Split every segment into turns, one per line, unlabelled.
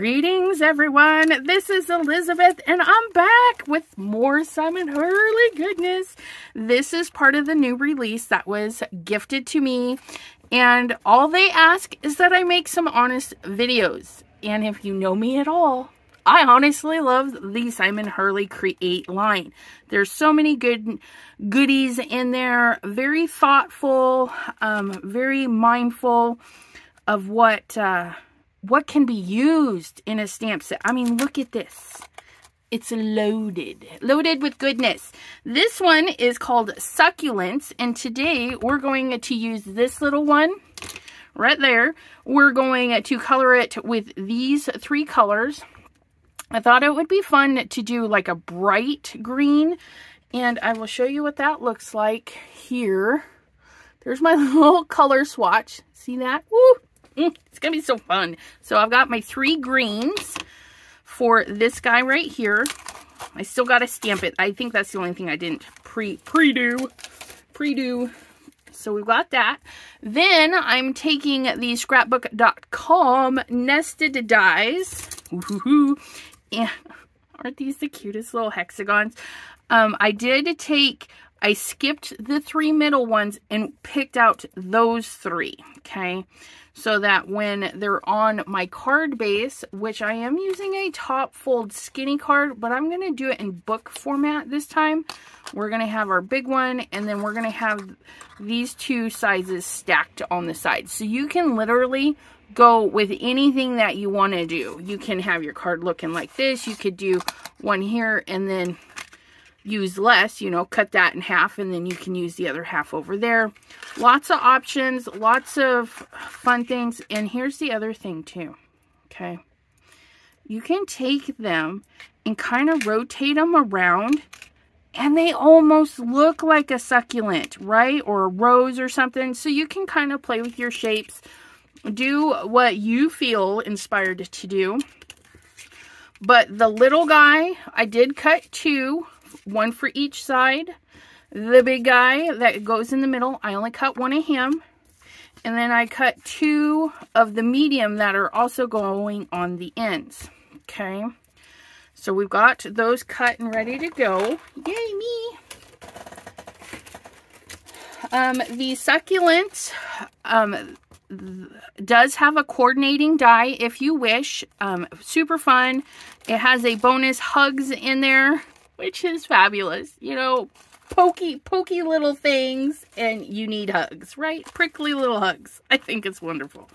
Greetings, everyone. This is Elizabeth, and I'm back with more Simon Hurley goodness. This is part of the new release that was gifted to me, and all they ask is that I make some honest videos. And if you know me at all, I honestly love the Simon Hurley Create line. There's so many good goodies in there, very thoughtful, um, very mindful of what... Uh, what can be used in a stamp set. I mean, look at this. It's loaded, loaded with goodness. This one is called Succulents, and today we're going to use this little one right there. We're going to color it with these three colors. I thought it would be fun to do like a bright green, and I will show you what that looks like here. There's my little color swatch. See that? Woo! Mm, it's going to be so fun. So I've got my three greens for this guy right here. I still got to stamp it. I think that's the only thing I didn't pre pre-do. Pre-do. So we've got that. Then I'm taking the scrapbook.com nested dies. And aren't these the cutest little hexagons? Um, I did take, I skipped the three middle ones and picked out those three, okay? so that when they're on my card base, which I am using a top fold skinny card, but I'm going to do it in book format this time. We're going to have our big one, and then we're going to have these two sizes stacked on the side. So you can literally go with anything that you want to do. You can have your card looking like this. You could do one here and then use less, you know, cut that in half and then you can use the other half over there. Lots of options, lots of fun things. And here's the other thing too, okay? You can take them and kind of rotate them around and they almost look like a succulent, right? Or a rose or something. So you can kind of play with your shapes. Do what you feel inspired to do. But the little guy, I did cut two one for each side. The big guy that goes in the middle, I only cut one of him. And then I cut two of the medium that are also going on the ends. Okay. So we've got those cut and ready to go. Yay, me! Um, the succulent um, does have a coordinating die if you wish. Um, super fun. It has a bonus hugs in there which is fabulous. You know, pokey, pokey little things, and you need hugs, right? Prickly little hugs. I think it's wonderful.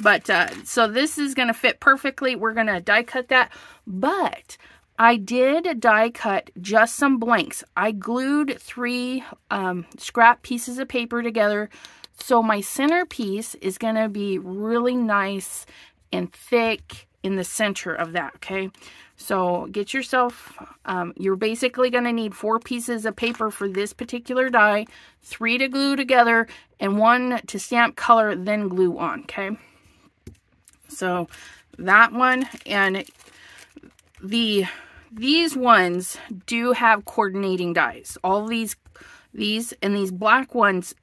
But, uh, so this is going to fit perfectly. We're going to die cut that. But, I did die cut just some blanks. I glued three um, scrap pieces of paper together. So my centerpiece is going to be really nice and thick in the center of that, okay? So get yourself, um, you're basically going to need four pieces of paper for this particular die, three to glue together, and one to stamp color, then glue on, okay? So that one, and the these ones do have coordinating dies. All these, these and these black ones,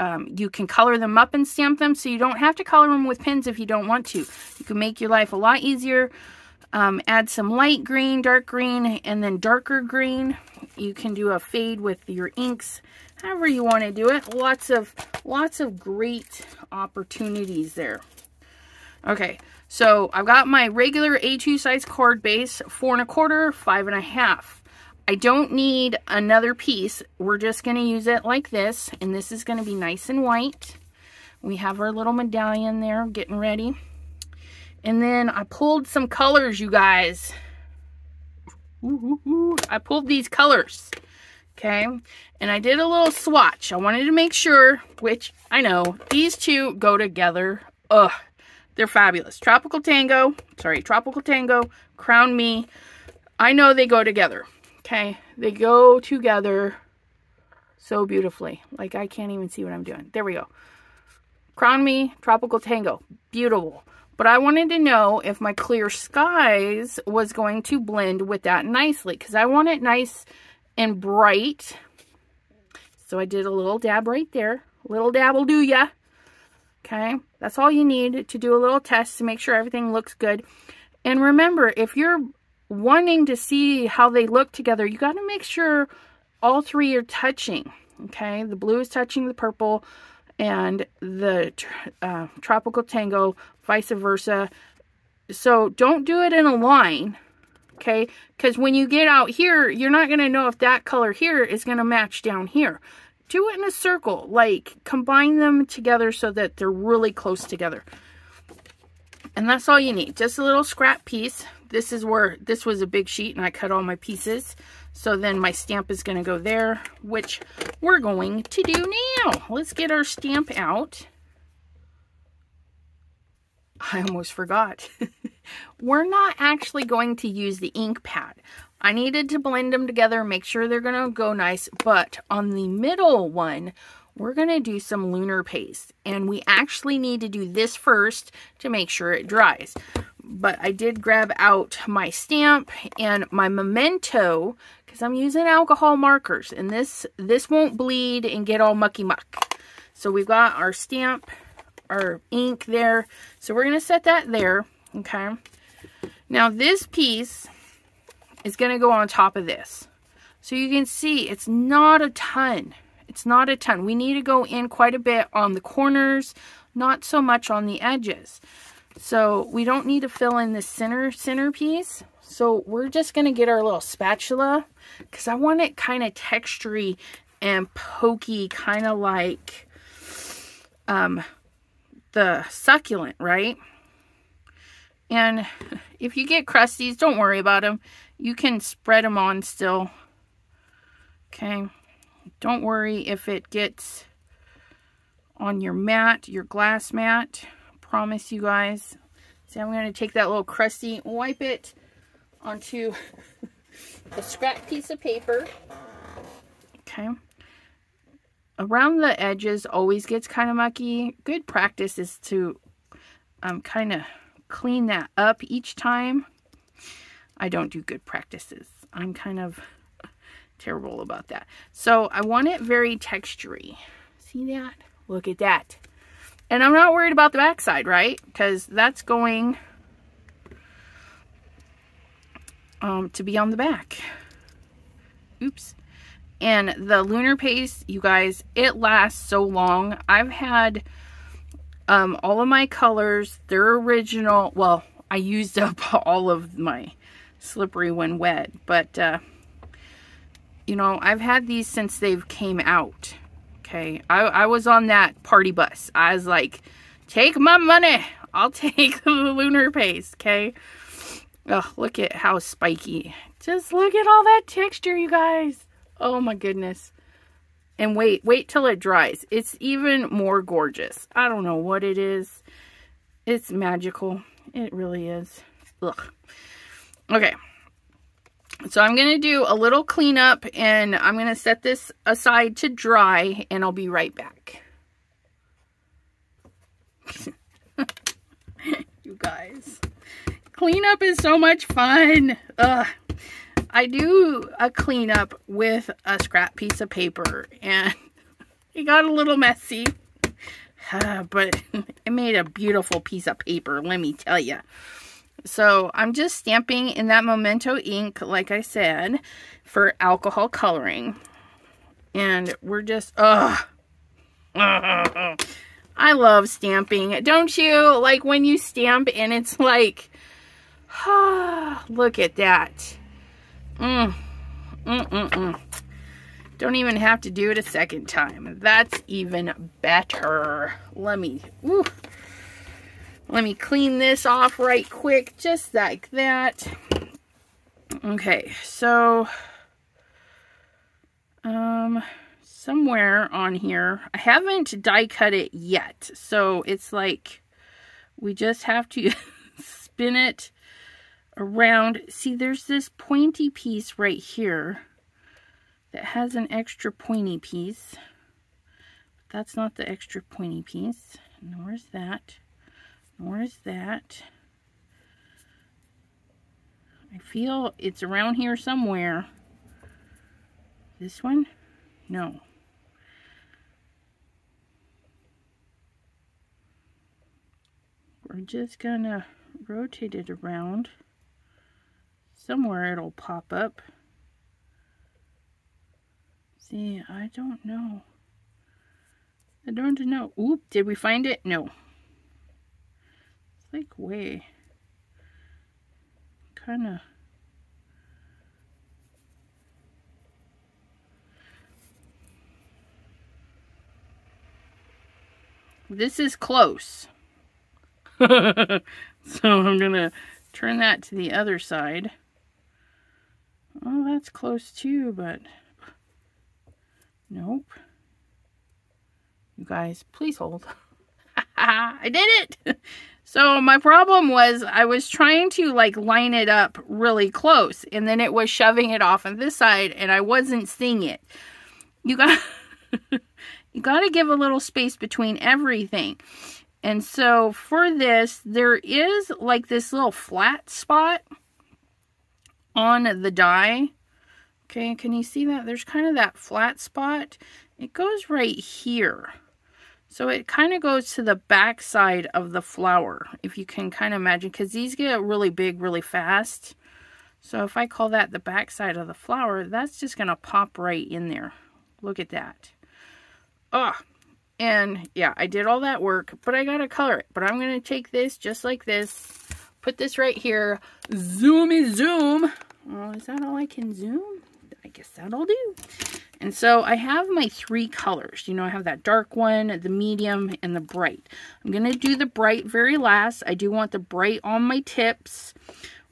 um, you can color them up and stamp them, so you don't have to color them with pins if you don't want to. You can make your life a lot easier um, add some light green, dark green, and then darker green. You can do a fade with your inks, however you want to do it. Lots of, lots of great opportunities there. Okay, so I've got my regular A2 size card base, four and a quarter, five and a half. I don't need another piece. We're just going to use it like this, and this is going to be nice and white. We have our little medallion there getting ready. And then I pulled some colors, you guys. Ooh, ooh, ooh. I pulled these colors. Okay. And I did a little swatch. I wanted to make sure, which I know, these two go together. Ugh. They're fabulous. Tropical Tango. Sorry, Tropical Tango. Crown Me. I know they go together. Okay. They go together so beautifully. Like, I can't even see what I'm doing. There we go. Crown Me, Tropical Tango. Beautiful. But I wanted to know if my clear skies was going to blend with that nicely. Because I want it nice and bright. So I did a little dab right there. Little dab will do ya. Okay. That's all you need to do a little test to make sure everything looks good. And remember, if you're wanting to see how they look together, you got to make sure all three are touching. Okay, the blue is touching the purple and the uh, tropical tango, vice versa. So don't do it in a line, okay? Because when you get out here, you're not going to know if that color here is going to match down here. Do it in a circle, like combine them together so that they're really close together. And that's all you need, just a little scrap piece. This is where, this was a big sheet and I cut all my pieces. So then my stamp is going to go there, which we're going to do now. Let's get our stamp out. I almost forgot. we're not actually going to use the ink pad. I needed to blend them together, make sure they're going to go nice. But on the middle one, we're going to do some lunar paste. And we actually need to do this first to make sure it dries but I did grab out my stamp and my memento because I'm using alcohol markers and this this won't bleed and get all mucky muck. So we've got our stamp, our ink there. So we're going to set that there, okay? Now this piece is going to go on top of this. So you can see it's not a ton. It's not a ton. We need to go in quite a bit on the corners, not so much on the edges. So we don't need to fill in the center centerpiece. So we're just going to get our little spatula because I want it kind of textury and pokey, kind of like um, the succulent, right? And if you get crusties, don't worry about them. You can spread them on still. Okay. Don't worry if it gets on your mat, your glass mat promise you guys. So I'm going to take that little crusty, wipe it onto a scrap piece of paper. Okay. Around the edges always gets kind of mucky. Good practice is to um, kind of clean that up each time. I don't do good practices. I'm kind of terrible about that. So I want it very textury. See that? Look at that. And I'm not worried about the backside, right? Because that's going um, to be on the back. Oops. And the Lunar Paste, you guys, it lasts so long. I've had um, all of my colors, they're original. Well, I used up all of my slippery when wet. But, uh, you know, I've had these since they've came out okay? I, I was on that party bus. I was like, take my money. I'll take the lunar paste, okay? Oh, look at how spiky. Just look at all that texture, you guys. Oh my goodness. And wait, wait till it dries. It's even more gorgeous. I don't know what it is. It's magical. It really is. Ugh. Okay. So I'm going to do a little cleanup and I'm going to set this aside to dry and I'll be right back. you guys. Cleanup is so much fun. Ugh. I do a cleanup with a scrap piece of paper and it got a little messy. but it made a beautiful piece of paper, let me tell you. So I'm just stamping in that Memento ink, like I said, for alcohol coloring. And we're just, ugh. I love stamping. Don't you? Like when you stamp and it's like, ah, look at that. Mm. Mm -mm -mm. Don't even have to do it a second time. That's even better. Let me, ooh. Let me clean this off right quick, just like that. Okay, so um, somewhere on here, I haven't die cut it yet. So it's like we just have to spin it around. See, there's this pointy piece right here that has an extra pointy piece. But that's not the extra pointy piece, nor is that. Where's that? I feel it's around here somewhere. This one? No. We're just gonna rotate it around. Somewhere it'll pop up. See, I don't know. I don't know. Oop, did we find it? No. Like way. Kind of. This is close. so I'm to turn that to the other side. Oh, that's close too, but nope. You guys, please hold. I did it! So my problem was I was trying to like line it up really close and then it was shoving it off on this side and I wasn't seeing it. You got you got to give a little space between everything. And so for this, there is like this little flat spot on the die. Okay, can you see that? There's kind of that flat spot. It goes right here. So it kind of goes to the back side of the flower, if you can kind of imagine, because these get really big really fast. So if I call that the back side of the flower, that's just going to pop right in there. Look at that. Oh, and yeah, I did all that work, but I got to color it. But I'm going to take this just like this, put this right here, zoomy zoom. Oh, is that all I can zoom? I guess that'll do. And so I have my three colors. You know, I have that dark one, the medium, and the bright. I'm going to do the bright very last. I do want the bright on my tips.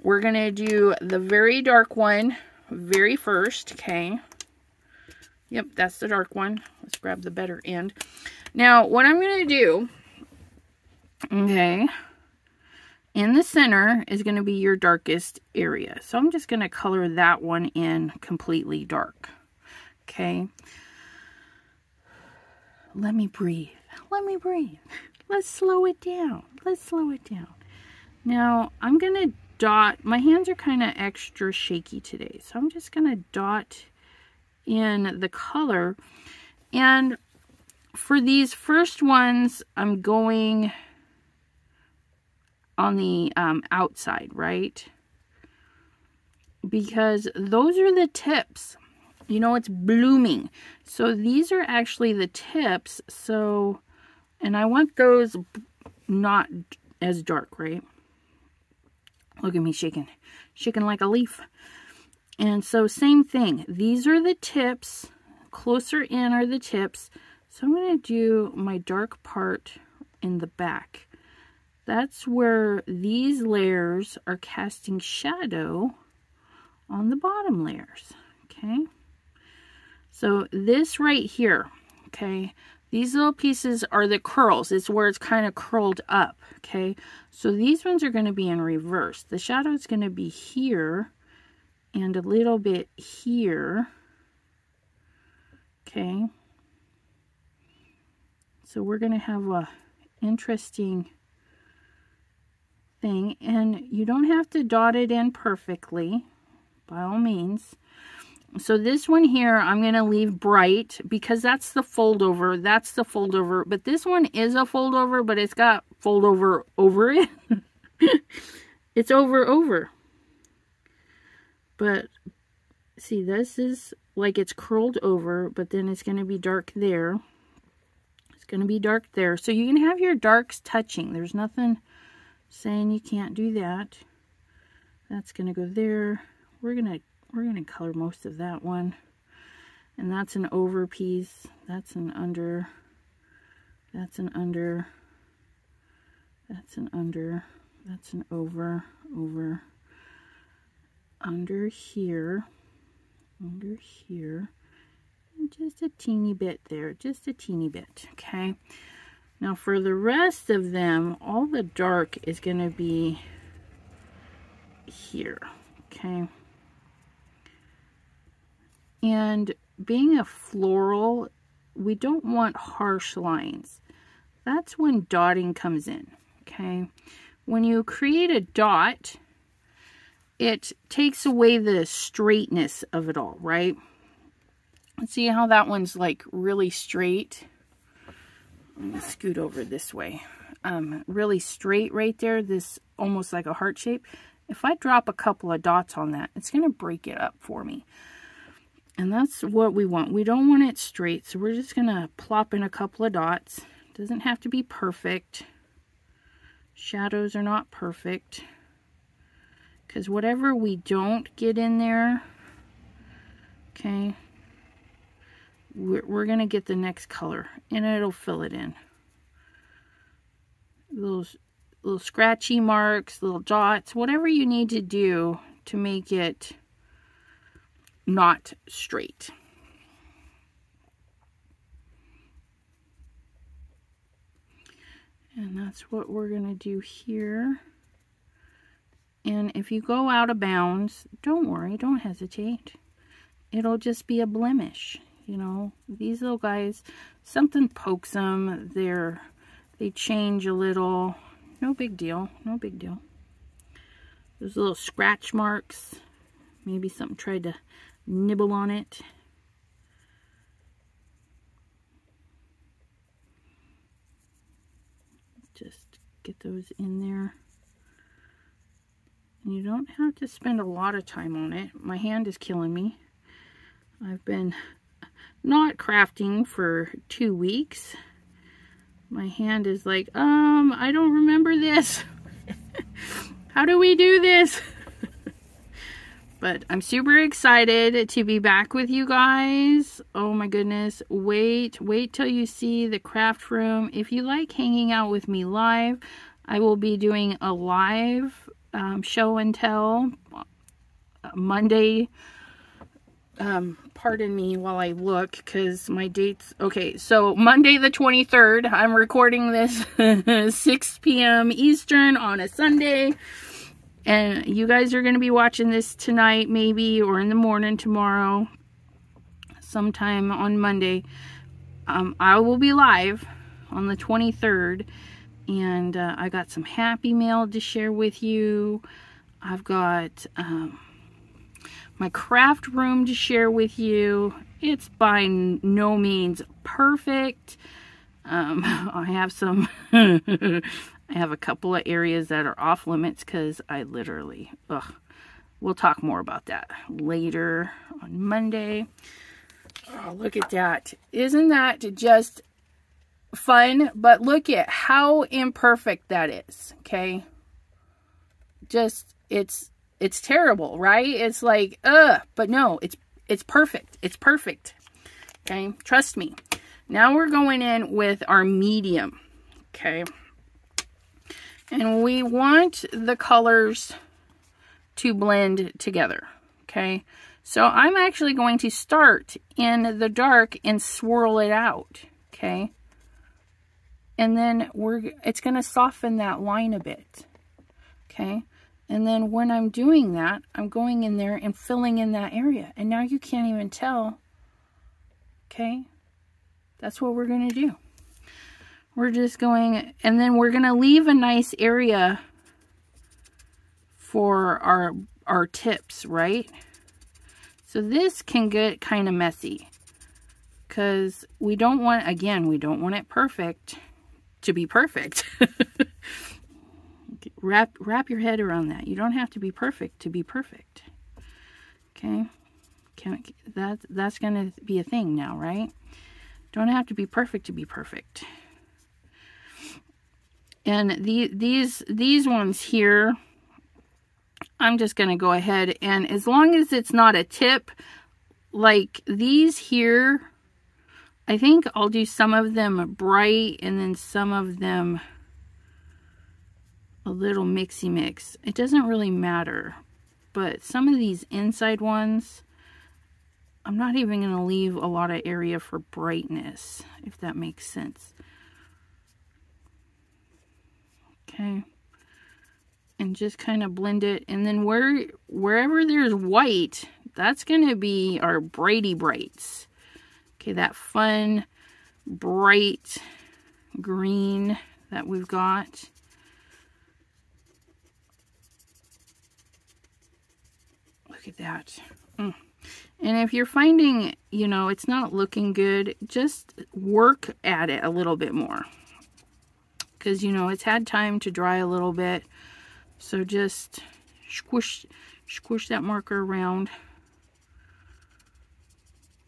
We're going to do the very dark one very first, okay? Yep, that's the dark one. Let's grab the better end. Now, what I'm going to do, okay, in the center is going to be your darkest area. So I'm just going to color that one in completely dark. Okay. Let me breathe. Let me breathe. Let's slow it down. Let's slow it down. Now, I'm going to dot. My hands are kind of extra shaky today. So I'm just going to dot in the color. And for these first ones, I'm going on the um, outside, right? Because those are the tips you know it's blooming. So these are actually the tips. So and I want those not as dark right? Look at me shaking shaking like a leaf. And so same thing. These are the tips. Closer in are the tips. So I'm going to do my dark part in the back. That's where these layers are casting shadow on the bottom layers okay so this right here, okay, these little pieces are the curls. It's where it's kind of curled up, okay? So these ones are going to be in reverse. The shadow is going to be here and a little bit here, okay? So we're going to have a interesting thing. And you don't have to dot it in perfectly, by all means. So this one here, I'm going to leave bright because that's the fold over. That's the fold over. But this one is a fold over, but it's got fold over over it. it's over over. But see, this is like it's curled over, but then it's going to be dark there. It's going to be dark there. So you can have your darks touching. There's nothing saying you can't do that. That's going to go there. We're going to we're going to color most of that one. And that's an over piece. That's an under. That's an under. That's an under. That's an over, over. Under here. Under here. And just a teeny bit there. Just a teeny bit. Okay. Now for the rest of them, all the dark is going to be here. Okay. And being a floral, we don't want harsh lines. That's when dotting comes in, okay? When you create a dot, it takes away the straightness of it all, right? See how that one's like really straight? Let me scoot over this way. um, really straight right there, this almost like a heart shape, if I drop a couple of dots on that, it's going to break it up for me. And that's what we want. We don't want it straight, so we're just going to plop in a couple of dots. Doesn't have to be perfect. Shadows are not perfect. Because whatever we don't get in there, okay, we're, we're going to get the next color. And it'll fill it in. Little, little scratchy marks, little dots, whatever you need to do to make it not straight. And that's what we're going to do here. And if you go out of bounds, don't worry, don't hesitate. It'll just be a blemish, you know. These little guys, something pokes them, they're, they change a little. No big deal, no big deal. Those little scratch marks, maybe something tried to nibble on it. Just get those in there. And you don't have to spend a lot of time on it. My hand is killing me. I've been not crafting for two weeks. My hand is like, um, I don't remember this. How do we do this? But I'm super excited to be back with you guys. Oh my goodness. Wait, wait till you see the craft room. If you like hanging out with me live, I will be doing a live um, show and tell uh, Monday. Um, pardon me while I look because my dates. Okay, so Monday the 23rd. I'm recording this 6 p.m. Eastern on a Sunday. And you guys are going to be watching this tonight, maybe, or in the morning tomorrow, sometime on Monday. Um, I will be live on the 23rd. And uh, I got some happy mail to share with you. I've got um, my craft room to share with you. It's by no means perfect. Um, I have some have a couple of areas that are off limits because I literally, ugh, we'll talk more about that later on Monday. Oh, look at that. Isn't that just fun? But look at how imperfect that is, okay? Just, it's, it's terrible, right? It's like, ugh, but no, it's, it's perfect. It's perfect, okay? Trust me. Now we're going in with our medium, okay? And we want the colors to blend together, okay? So I'm actually going to start in the dark and swirl it out, okay? And then we're it's going to soften that line a bit, okay? And then when I'm doing that, I'm going in there and filling in that area. And now you can't even tell, okay? That's what we're going to do we're just going, and then we're going to leave a nice area for our, our tips, right? So this can get kind of messy because we don't want, again, we don't want it perfect to be perfect. wrap, wrap your head around that. You don't have to be perfect to be perfect. Okay. Can, that, that's going to be a thing now, right? Don't have to be perfect to be perfect. And the, these, these ones here, I'm just going to go ahead and as long as it's not a tip, like these here, I think I'll do some of them bright and then some of them a little mixy mix. It doesn't really matter, but some of these inside ones, I'm not even going to leave a lot of area for brightness, if that makes sense. Okay. And just kind of blend it. And then where wherever there's white, that's going to be our Brady Brights. Okay, that fun, bright green that we've got. Look at that. Mm. And if you're finding, you know, it's not looking good, just work at it a little bit more. Because, you know, it's had time to dry a little bit. So just squish, squish that marker around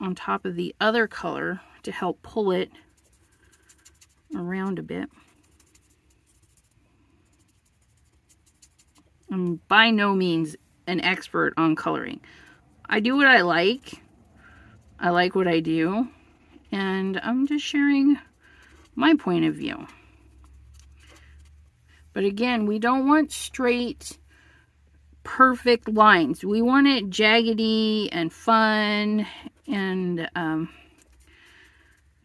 on top of the other color to help pull it around a bit. I'm by no means an expert on coloring. I do what I like. I like what I do. And I'm just sharing my point of view. But again, we don't want straight, perfect lines. We want it jaggedy and fun and, um,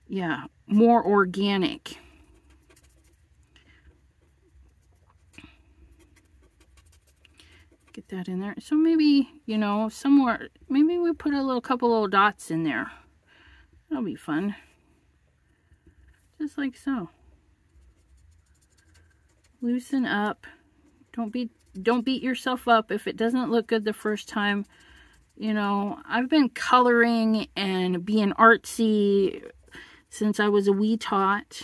yeah, more organic. Get that in there. So maybe, you know, somewhere, maybe we put a little couple little dots in there. That'll be fun. Just like so. Loosen up. Don't be don't beat yourself up if it doesn't look good the first time. You know, I've been coloring and being artsy since I was a wee tot.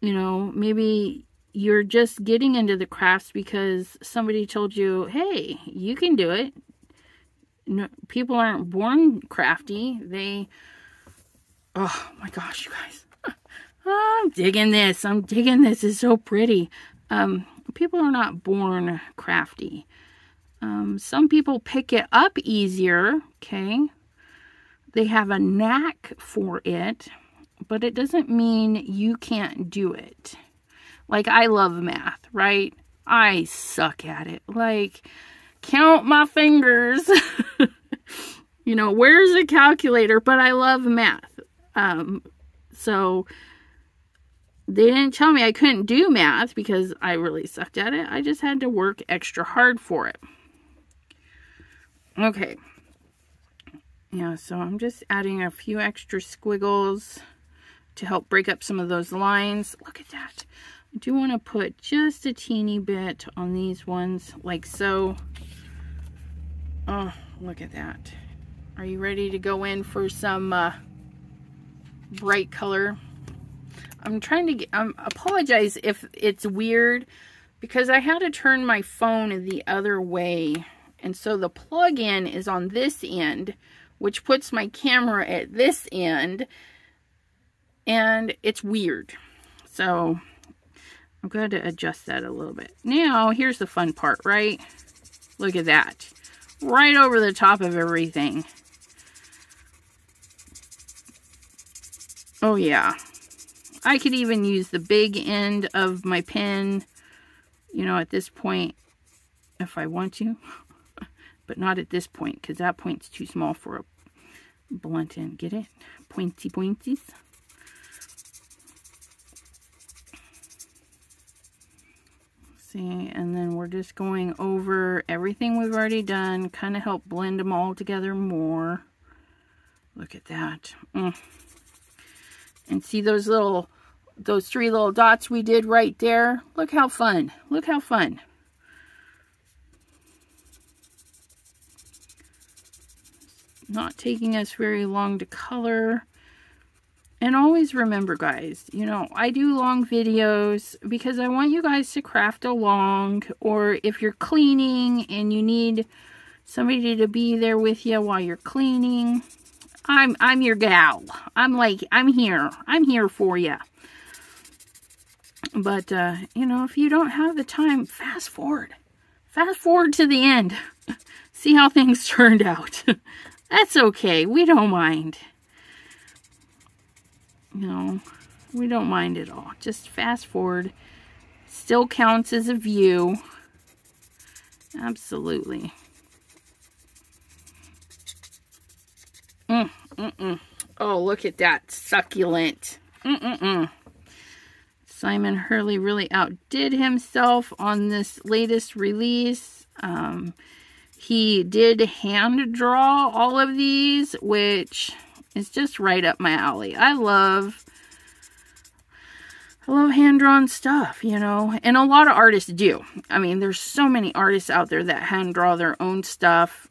You know, maybe you're just getting into the crafts because somebody told you, hey, you can do it. No, people aren't born crafty. They, oh my gosh, you guys. I'm digging this. I'm digging this. It's so pretty. Um, people are not born crafty. Um, some people pick it up easier, okay? They have a knack for it, but it doesn't mean you can't do it. Like, I love math, right? I suck at it. Like, count my fingers. you know, where's the calculator? But I love math. Um, so, they didn't tell me I couldn't do math because I really sucked at it. I just had to work extra hard for it. Okay. Yeah, so I'm just adding a few extra squiggles to help break up some of those lines. Look at that. I do want to put just a teeny bit on these ones, like so. Oh, look at that. Are you ready to go in for some uh, bright color? I'm trying to get, um, apologize if it's weird because I had to turn my phone the other way. And so the plug-in is on this end which puts my camera at this end. And it's weird. So I'm going to adjust that a little bit. Now, here's the fun part, right? Look at that. Right over the top of everything. Oh, yeah. I could even use the big end of my pen, you know, at this point, if I want to. but not at this point, because that point's too small for a blunt end. Get it? Pointy pointies. See, and then we're just going over everything we've already done, kind of help blend them all together more. Look at that. Mm. And see those little, those three little dots we did right there? Look how fun. Look how fun. not taking us very long to color. And always remember, guys, you know, I do long videos because I want you guys to craft along. Or if you're cleaning and you need somebody to be there with you while you're cleaning, I'm, I'm your gal. I'm like, I'm here. I'm here for you. But, uh, you know, if you don't have the time, fast forward. Fast forward to the end. See how things turned out. That's okay. We don't mind. Know, we don't mind at all. Just fast forward. Still counts as a view. Absolutely. Mm, mm, mm. Oh, look at that. Succulent. Mm, mm, mm. Simon Hurley really outdid himself on this latest release. Um, he did hand draw all of these, which is just right up my alley. I love I love hand-drawn stuff, you know, and a lot of artists do. I mean, there's so many artists out there that hand draw their own stuff,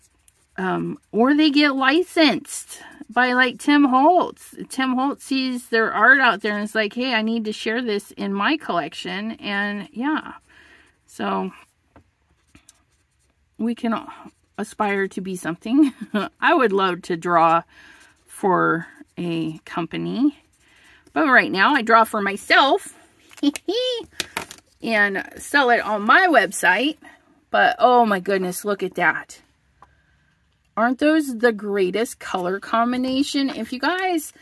um, or they get licensed by like Tim Holtz. Tim Holtz sees their art out there and it's like, hey, I need to share this in my collection. And yeah, so we can aspire to be something. I would love to draw for a company. But right now I draw for myself and sell it on my website. But oh my goodness, look at that. Aren't those the greatest color combination? If you guys,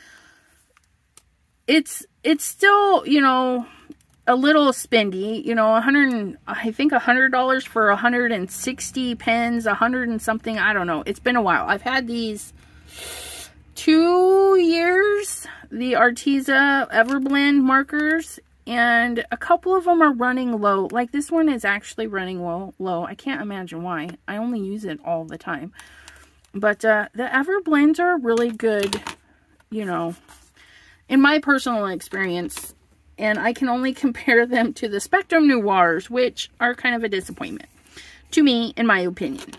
it's, it's still, you know, a little spendy, you know, 100, I think a $100 for 160 pens, a 100 and something, I don't know. It's been a while. I've had these two years, the Arteza Everblend markers, and a couple of them are running low. Like this one is actually running low. low. I can't imagine why. I only use it all the time. But uh, the Everblends are really good, you know, in my personal experience. And I can only compare them to the Spectrum Noirs, which are kind of a disappointment. To me, in my opinion.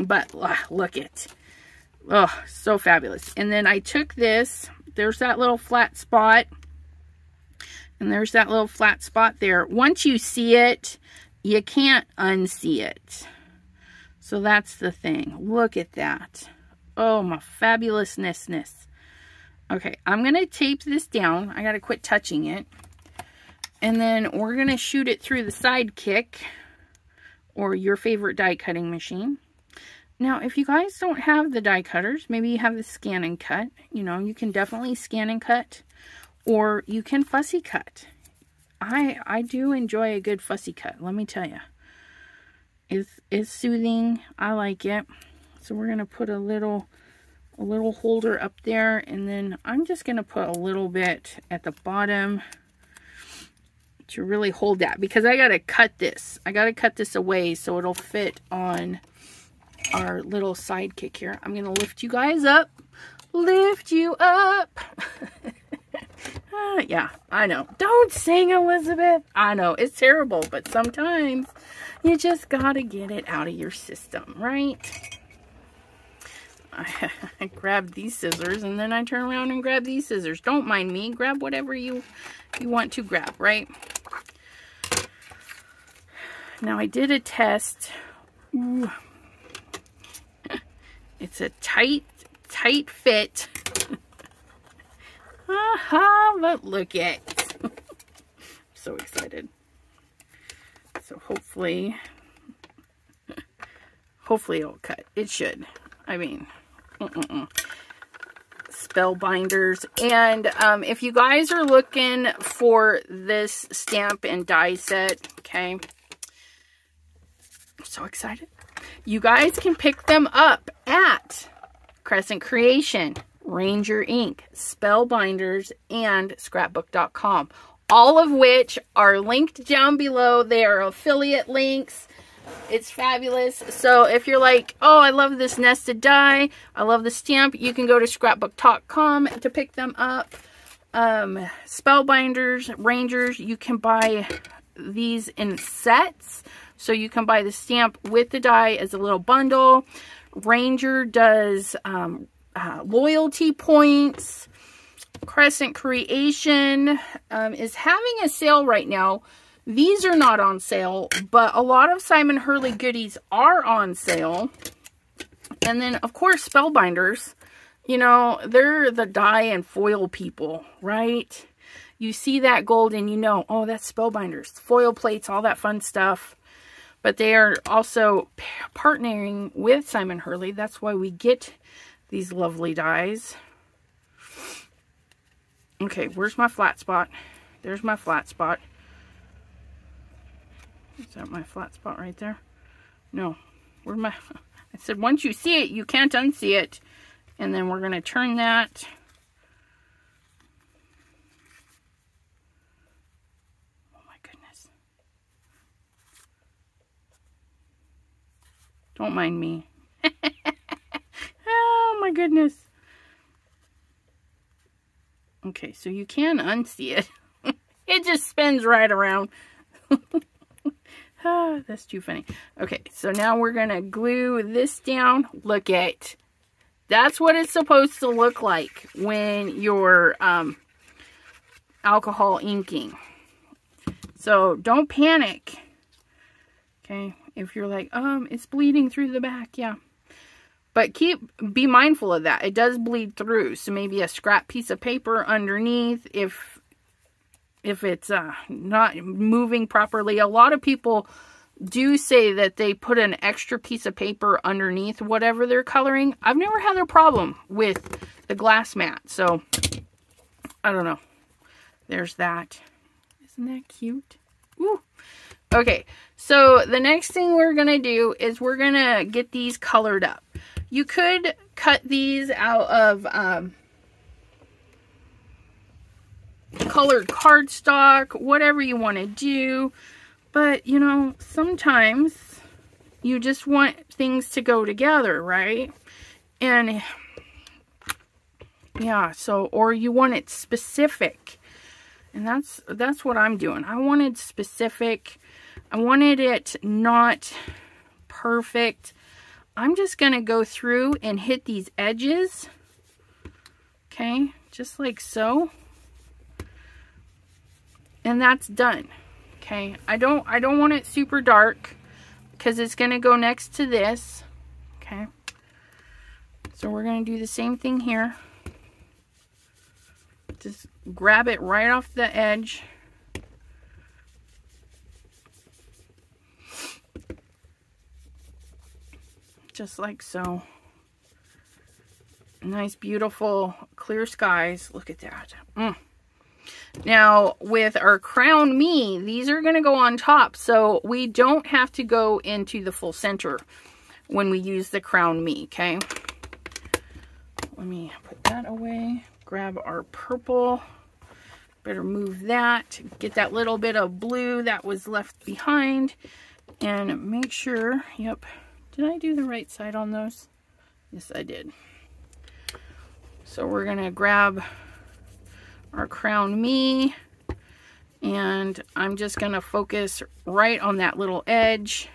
But uh, look it. Oh, so fabulous. And then I took this. There's that little flat spot. And there's that little flat spot there. Once you see it, you can't unsee it. So that's the thing. Look at that. Oh, my fabulousness. Okay, I'm going to tape this down. I got to quit touching it. And then we're going to shoot it through the Sidekick or your favorite die cutting machine. Now, if you guys don't have the die cutters, maybe you have the scan and cut. You know, you can definitely scan and cut or you can fussy cut. I I do enjoy a good fussy cut, let me tell you. It's, it's soothing. I like it. So we're going to put a little a little holder up there and then I'm just going to put a little bit at the bottom to really hold that because I got to cut this. I got to cut this away so it'll fit on our little sidekick here. I'm going to lift you guys up. Lift you up. uh, yeah, I know. Don't sing, Elizabeth. I know, it's terrible, but sometimes you just gotta get it out of your system, right? I, grabbed these scissors and then I turn around and grab these scissors. Don't mind me. Grab whatever you, you want to grab, right? Now I did a test. Ooh. It's a tight, tight fit. Aha, but look it. so excited. So hopefully, hopefully it'll cut. It should. I mean, mm -mm. Spellbinders. And um, if you guys are looking for this stamp and die set, okay, I'm so excited. You guys can pick them up at Crescent Creation, Ranger Ink, Spellbinders, and Scrapbook.com all of which are linked down below. They are affiliate links. It's fabulous. So if you're like, oh, I love this nested die, I love the stamp, you can go to scrapbook.com to pick them up. Um, spellbinders, rangers, you can buy these in sets. So you can buy the stamp with the die as a little bundle. Ranger does um, uh, loyalty points. Crescent Creation um, is having a sale right now. These are not on sale, but a lot of Simon Hurley goodies are on sale. And then, of course, Spellbinders. You know, they're the die and foil people, right? You see that gold and you know, oh, that's Spellbinders. Foil plates, all that fun stuff. But they are also partnering with Simon Hurley. That's why we get these lovely dies. Okay, where's my flat spot? There's my flat spot. Is that my flat spot right there? No. Where my... I said once you see it, you can't unsee it. And then we're going to turn that... Oh my goodness. Don't mind me. oh my goodness. Okay, so you can unsee it. it just spins right around. ah, that's too funny. Okay, so now we're going to glue this down. Look at That's what it's supposed to look like when you're um, alcohol inking. So don't panic. Okay, if you're like, um, it's bleeding through the back, yeah. But keep, be mindful of that. It does bleed through. So maybe a scrap piece of paper underneath if, if it's uh, not moving properly. A lot of people do say that they put an extra piece of paper underneath whatever they're coloring. I've never had a problem with the glass mat. So, I don't know. There's that. Isn't that cute? Ooh. Okay, so the next thing we're going to do is we're going to get these colored up. You could cut these out of um, colored cardstock, whatever you want to do. But, you know, sometimes you just want things to go together, right? And, yeah, so, or you want it specific. And that's, that's what I'm doing. I wanted specific. I wanted it not perfect. I'm just going to go through and hit these edges. Okay, just like so. And that's done. Okay, I don't I don't want it super dark because it's going to go next to this. Okay. So we're going to do the same thing here. Just grab it right off the edge. Just like so. Nice, beautiful, clear skies. Look at that. Mm. Now, with our Crown Me, these are going to go on top, so we don't have to go into the full center when we use the Crown Me, okay? Let me put that away. Grab our purple. Better move that. Get that little bit of blue that was left behind. And make sure, yep. Did I do the right side on those? Yes, I did. So we're going to grab our Crown Me. And I'm just going to focus right on that little edge.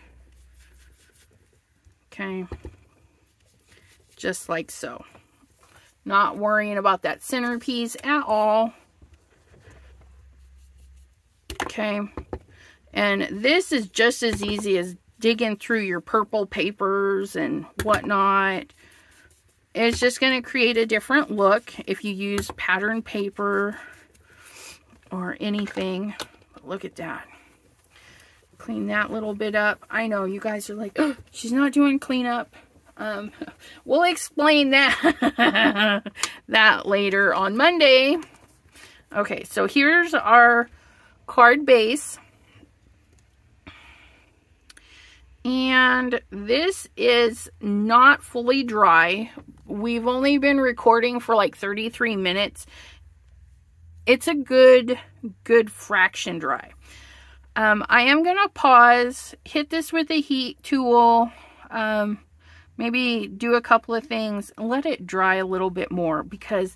Okay. Just like so. Not worrying about that centerpiece at all. Okay. And this is just as easy as digging through your purple papers and whatnot. It's just going to create a different look if you use pattern paper or anything. But look at that. Clean that little bit up. I know you guys are like, oh, she's not doing cleanup. Um, we'll explain that, that later on Monday. Okay, so here's our card base. And this is not fully dry. We've only been recording for like 33 minutes. It's a good, good fraction dry. Um, I am going to pause, hit this with a heat tool, um, maybe do a couple of things, let it dry a little bit more because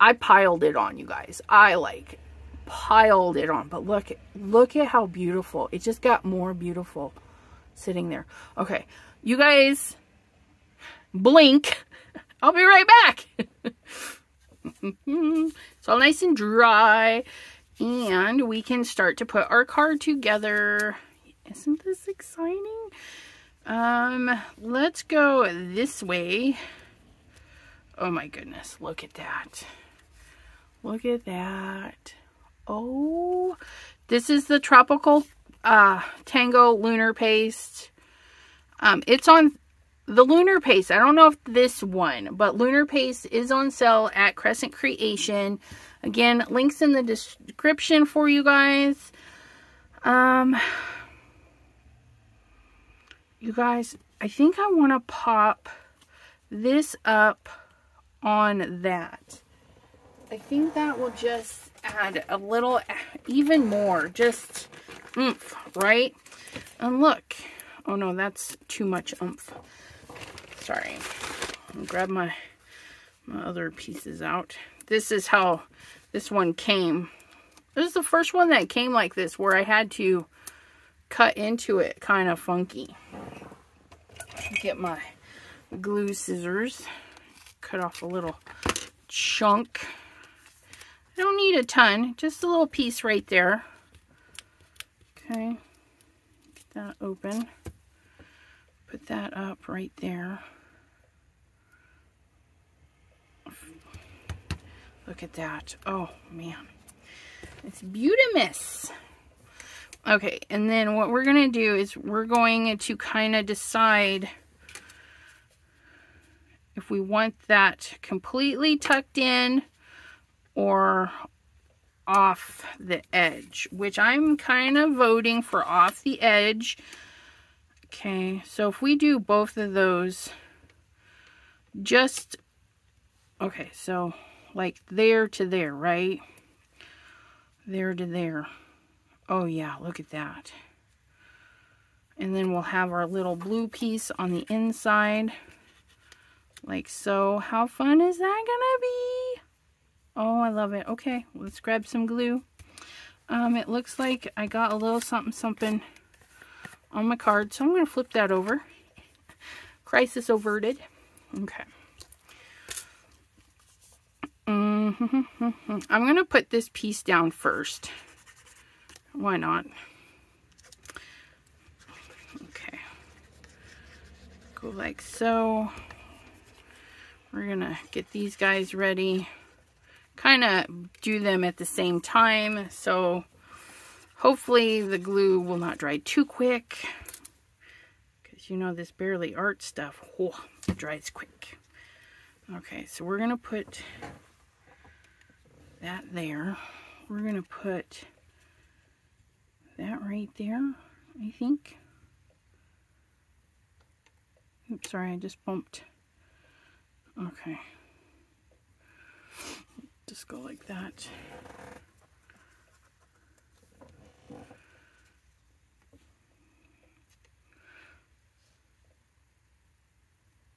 I piled it on you guys. I like piled it on, but look, look at how beautiful. It just got more beautiful sitting there. Okay, you guys blink. I'll be right back. it's all nice and dry. And we can start to put our card together. Isn't this exciting? Um, let's go this way. Oh my goodness, look at that. Look at that. Oh, this is the tropical uh, Tango Lunar Paste. Um, it's on the Lunar Paste. I don't know if this one, but Lunar Paste is on sale at Crescent Creation. Again, links in the description for you guys. Um, you guys, I think I want to pop this up on that. I think that will just add a little, even more, just oomph, right? And look. Oh no, that's too much oomph. Sorry. I'll grab my, my other pieces out. This is how this one came. This is the first one that came like this where I had to cut into it kind of funky. Get my glue scissors. cut off a little chunk. I don't need a ton, just a little piece right there. Okay, get that open. Put that up right there. Look at that. Oh, man. It's beautimous. Okay, and then what we're going to do is we're going to kind of decide if we want that completely tucked in or off the edge, which I'm kind of voting for off the edge. Okay, so if we do both of those, just, okay, so like there to there, right? There to there. Oh yeah, look at that. And then we'll have our little blue piece on the inside. Like so. How fun is that gonna be? Oh, I love it. Okay, let's grab some glue. Um, it looks like I got a little something something on my card. So I'm going to flip that over. Crisis averted. Okay. Mm -hmm. I'm going to put this piece down first. Why not? Okay. Go like so. We're going to get these guys ready. Kind of do them at the same time. So hopefully the glue will not dry too quick. Because you know this Bearly Art stuff, oh, dries quick. Okay, so we're going to put that there. We're going to put that right there, I think. Oops, sorry, I just bumped. Okay. Just go like that.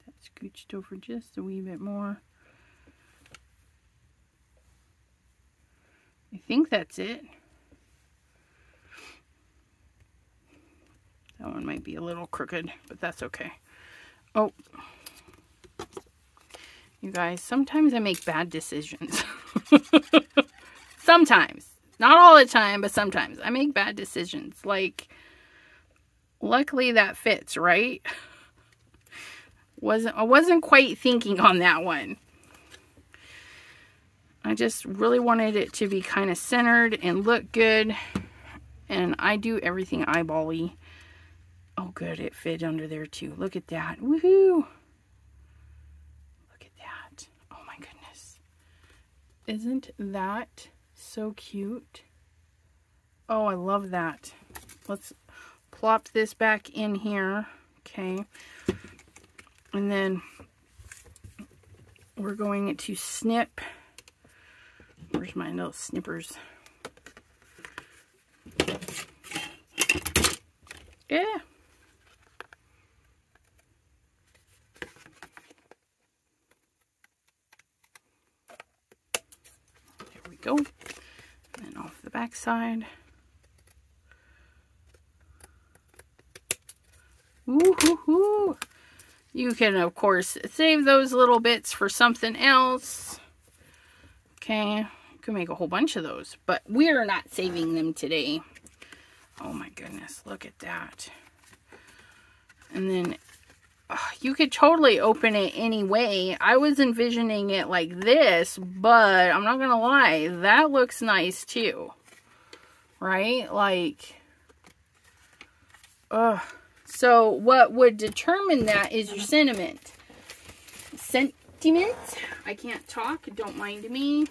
That scooched over just a wee bit more. I think that's it. That one might be a little crooked, but that's okay. Oh, you guys, sometimes I make bad decisions. sometimes. Not all the time, but sometimes. I make bad decisions. Like, luckily that fits, right? Wasn't I wasn't quite thinking on that one. I just really wanted it to be kind of centered and look good. And I do everything eyebally. Oh, good. It fit under there, too. Look at that. Woohoo! Isn't that so cute? Oh, I love that. Let's plop this back in here. Okay. And then we're going to snip. Where's my little snippers? Yeah. Go. And off the back side. Ooh, You can, of course, save those little bits for something else. Okay, you can make a whole bunch of those, but we're not saving them today. Oh my goodness, look at that. And then you could totally open it any way. I was envisioning it like this, but I'm not going to lie. That looks nice too. Right? Like, ugh. So what would determine that is your sentiment. Sentiment? I can't talk. Don't mind me.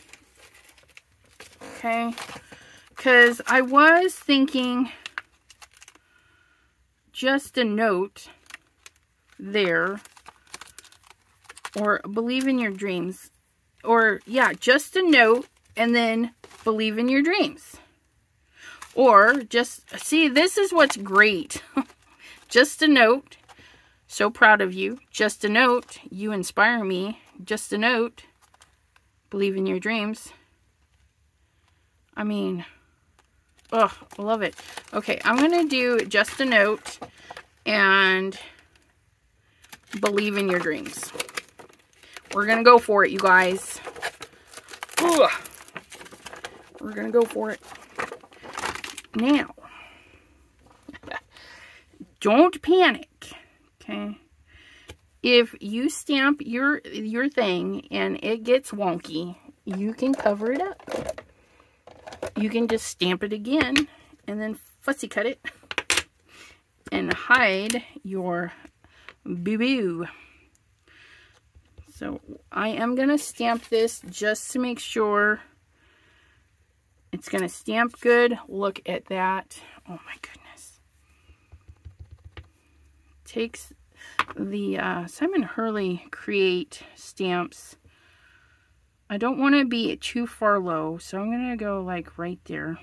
Okay. Because I was thinking just a note there. Or believe in your dreams. Or, yeah, just a note and then believe in your dreams. Or just, see, this is what's great. just a note. So proud of you. Just a note. You inspire me. Just a note. Believe in your dreams. I mean, oh, love it. Okay, I'm to do just a note and believe in your dreams. We're going to go for it, you guys. Ugh. We're going to go for it. Now, don't panic, okay? If you stamp your, your thing and it gets wonky, you can cover it up. You can just stamp it again and then fussy cut it and hide your boo-boo. So I am going to stamp this just to make sure it's going to stamp good. Look at that. Oh my goodness. Takes the uh, Simon Hurley Create stamps. I don't want to be too far low, so I'm going to go like right there.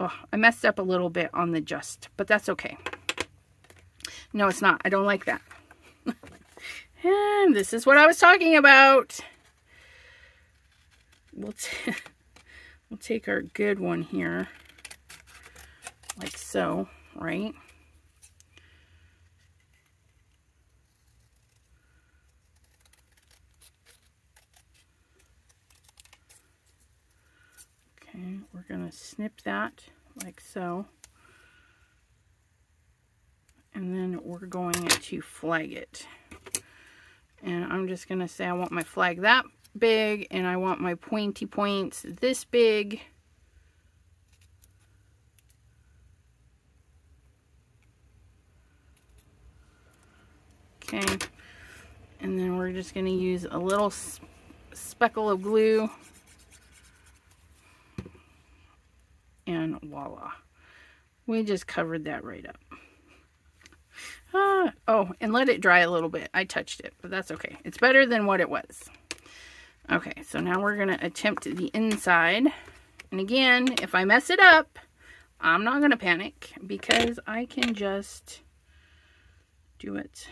Oh, I messed up a little bit on the just, but that's okay. No, it's not. I don't like that. And this is what I was talking about. We'll, we'll take our good one here, like so, right? Okay, we're going to snip that like so. And then we're going to flag it. And I'm just going to say I want my flag that big and I want my pointy points this big. Okay. And then we're just going to use a little speckle of glue. And voila. We just covered that right up. Ah, oh, and let it dry a little bit. I touched it, but that's okay. It's better than what it was. Okay, so now we're going to attempt the inside. And again, if I mess it up, I'm not going to panic because I can just do it.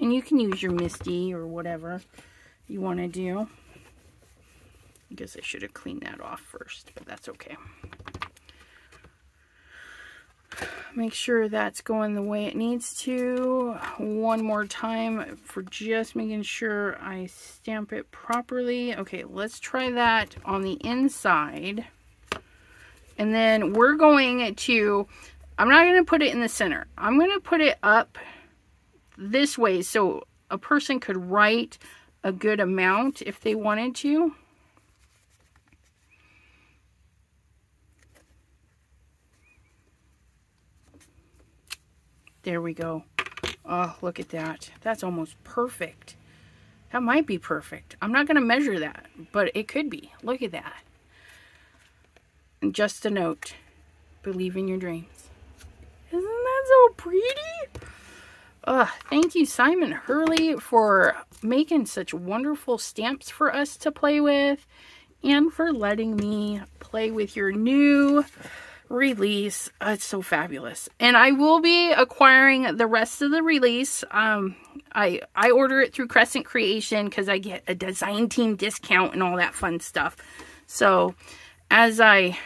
And you can use your MISTI or whatever you want to do. I guess I should have cleaned that off first, but that's okay make sure that's going the way it needs to one more time for just making sure I stamp it properly. Okay, let's try that on the inside. And then we're going to, I'm not going to put it in the center. I'm going to put it up this way so a person could write a good amount if they wanted to. There we go. Oh, look at that. That's almost perfect. That might be perfect. I'm not going to measure that, but it could be. Look at that. And just a note. Believe in your dreams. Isn't that so pretty? Uh, thank you, Simon Hurley, for making such wonderful stamps for us to play with and for letting me play with your new release. Uh, it's so fabulous. And I will be acquiring the rest of the release. Um, I, I order it through Crescent Creation because I get a design team discount and all that fun stuff. So as I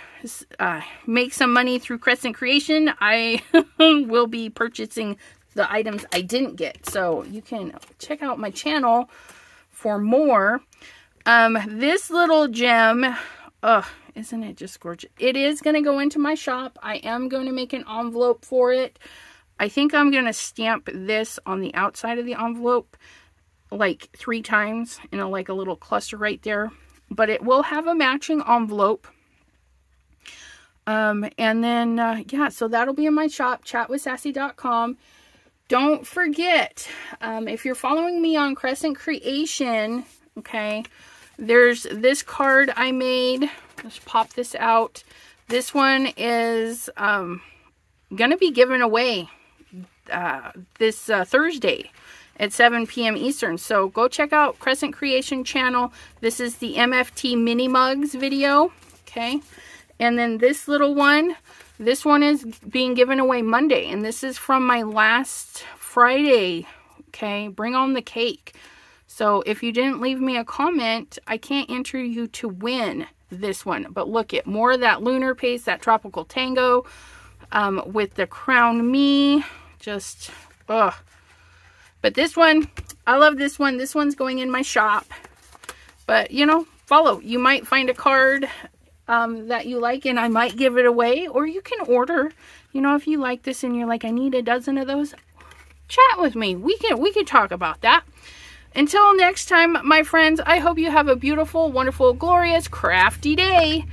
uh, make some money through Crescent Creation, I will be purchasing the items I didn't get. So you can check out my channel for more. Um, this little gem, ugh, isn't it just gorgeous? It is going to go into my shop. I am going to make an envelope for it. I think I'm going to stamp this on the outside of the envelope like three times in a, like a little cluster right there. But it will have a matching envelope. Um, and then, uh, yeah, so that'll be in my shop, chatwithsassy.com. Don't forget, um, if you're following me on Crescent Creation, okay, there's this card I made Let's pop this out. This one is um, going to be given away uh, this uh, Thursday at 7 p.m. Eastern. So go check out Crescent Creation channel. This is the MFT mini mugs video. Okay. And then this little one, this one is being given away Monday. And this is from my last Friday. Okay. Bring on the cake. So if you didn't leave me a comment, I can't enter you to win this one. But look at more of that lunar paste, that tropical tango um, with the crown me. Just, ugh. But this one, I love this one. This one's going in my shop. But, you know, follow. You might find a card um, that you like and I might give it away. Or you can order, you know, if you like this and you're like, I need a dozen of those, chat with me. We can, we can talk about that. Until next time, my friends, I hope you have a beautiful, wonderful, glorious, crafty day.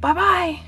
Bye-bye.